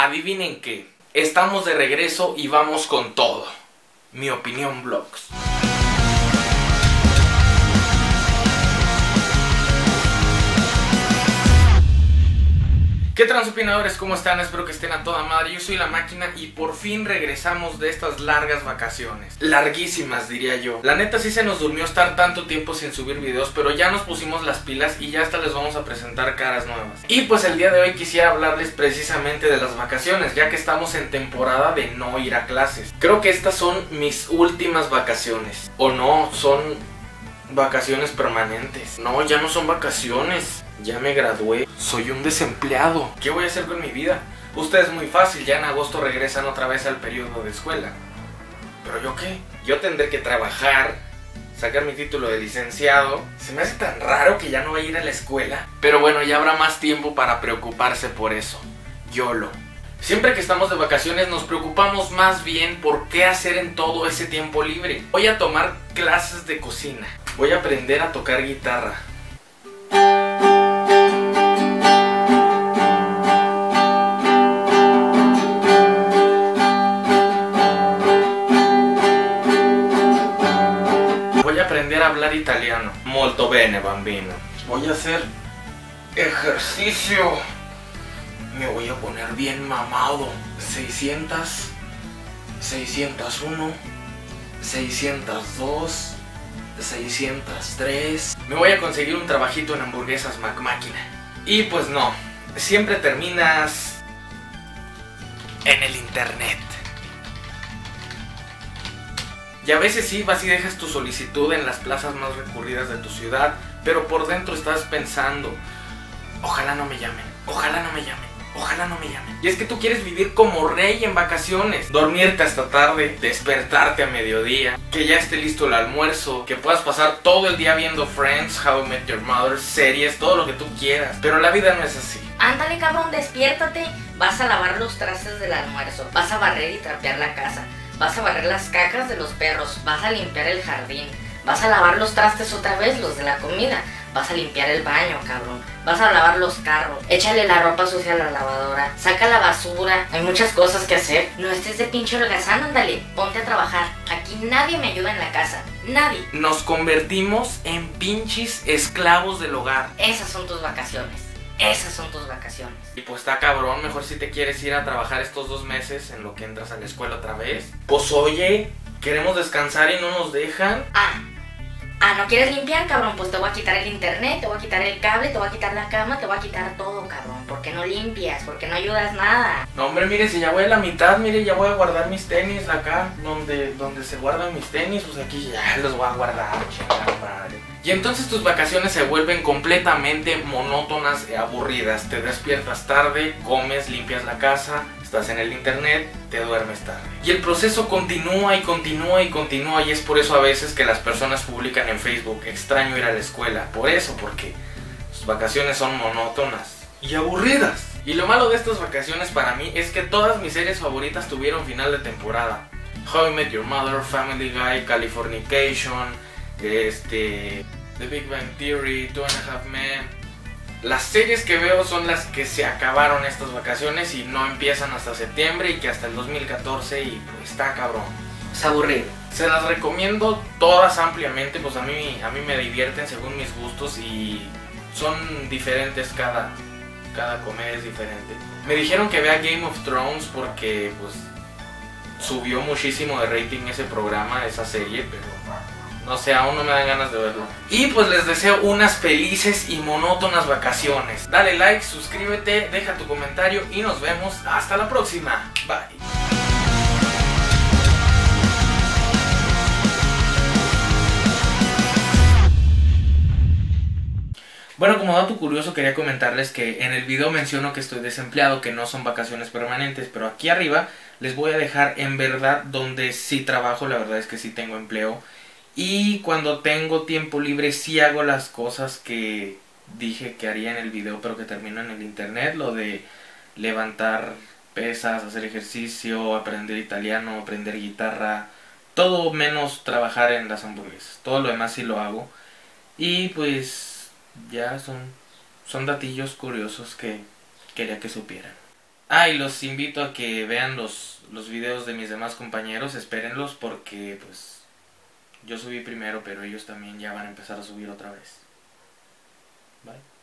Adivinen qué, estamos de regreso y vamos con todo. Mi opinión blogs. ¿Qué transopinadores? ¿Cómo están? Espero que estén a toda madre. Yo soy la máquina y por fin regresamos de estas largas vacaciones. Larguísimas, diría yo. La neta sí se nos durmió estar tanto tiempo sin subir videos, pero ya nos pusimos las pilas y ya hasta les vamos a presentar caras nuevas. Y pues el día de hoy quisiera hablarles precisamente de las vacaciones, ya que estamos en temporada de no ir a clases. Creo que estas son mis últimas vacaciones. O no, son vacaciones permanentes. No, ya no son vacaciones. Ya me gradué, soy un desempleado. ¿Qué voy a hacer con mi vida? Ustedes muy fácil, ya en agosto regresan otra vez al periodo de escuela. ¿Pero yo qué? Yo tendré que trabajar, sacar mi título de licenciado. Se me hace tan raro que ya no voy a ir a la escuela. Pero bueno, ya habrá más tiempo para preocuparse por eso. YOLO. Siempre que estamos de vacaciones nos preocupamos más bien por qué hacer en todo ese tiempo libre. Voy a tomar clases de cocina. Voy a aprender a tocar guitarra. aprender a hablar italiano. Molto bene, bambino. Voy a hacer ejercicio. Me voy a poner bien mamado. 600, 601, 602, 603. Me voy a conseguir un trabajito en hamburguesas Mac. Y pues no, siempre terminas en el internet. Y a veces sí vas y dejas tu solicitud en las plazas más recurridas de tu ciudad, pero por dentro estás pensando, ojalá no me llamen, ojalá no me llamen, ojalá no me llamen. Y es que tú quieres vivir como rey en vacaciones, dormirte hasta tarde, despertarte a mediodía, que ya esté listo el almuerzo, que puedas pasar todo el día viendo Friends, How I Met Your Mother, series, todo lo que tú quieras. Pero la vida no es así. Ándale cabrón, despiértate, vas a lavar los trastes del almuerzo, vas a barrer y trapear la casa. Vas a barrer las cacas de los perros, vas a limpiar el jardín, vas a lavar los trastes otra vez, los de la comida, vas a limpiar el baño, cabrón, vas a lavar los carros, échale la ropa sucia a la lavadora, saca la basura, hay muchas cosas que hacer. No estés de pinche holgazán, ándale, ponte a trabajar. Aquí nadie me ayuda en la casa, nadie. Nos convertimos en pinches esclavos del hogar. Esas son tus vacaciones. Esas son tus vacaciones. Y pues está cabrón, mejor si te quieres ir a trabajar estos dos meses en lo que entras a la escuela otra vez. Pues oye, queremos descansar y no nos dejan. Ah, Ah, ¿no quieres limpiar, cabrón? Pues te voy a quitar el internet, te voy a quitar el cable, te voy a quitar la cama, te voy a quitar todo, cabrón. ¿Por qué no limpias? ¿Por qué no ayudas nada? No, hombre, mire, si ya voy a la mitad, mire, ya voy a guardar mis tenis acá, donde, donde se guardan mis tenis, pues aquí ya los voy a guardar, chingada madre. Y entonces tus vacaciones se vuelven completamente monótonas y aburridas. Te despiertas tarde, comes, limpias la casa, estás en el internet, te duermes tarde. Y el proceso continúa y continúa y continúa y es por eso a veces que las personas publican en Facebook, extraño ir a la escuela. Por eso, porque sus vacaciones son monótonas y aburridas. Y lo malo de estas vacaciones para mí es que todas mis series favoritas tuvieron final de temporada. How I Met Your Mother, Family Guy, Californication, este, The Big Bang Theory, Two and a Half Men, las series que veo son las que se acabaron estas vacaciones y no empiezan hasta septiembre y que hasta el 2014 y pues está cabrón. Es aburrido. Se las recomiendo todas ampliamente, pues a mí, a mí me divierten según mis gustos y son diferentes cada, cada comedia es diferente. Me dijeron que vea Game of Thrones porque pues subió muchísimo de rating ese programa, esa serie, pero no sé, aún no me dan ganas de verlo. Y pues les deseo unas felices y monótonas vacaciones. Dale like, suscríbete, deja tu comentario y nos vemos hasta la próxima. Bye. Bueno, como dato curioso quería comentarles que en el video menciono que estoy desempleado, que no son vacaciones permanentes, pero aquí arriba les voy a dejar en verdad donde sí trabajo, la verdad es que sí tengo empleo y cuando tengo tiempo libre sí hago las cosas que dije que haría en el video pero que termino en el internet. Lo de levantar pesas, hacer ejercicio, aprender italiano, aprender guitarra. Todo menos trabajar en las hamburguesas. Todo lo demás sí lo hago. Y pues ya son, son datillos curiosos que quería que supieran. Ah, y los invito a que vean los, los videos de mis demás compañeros, espérenlos porque pues yo subí primero, pero ellos también ya van a empezar a subir otra vez. Bye.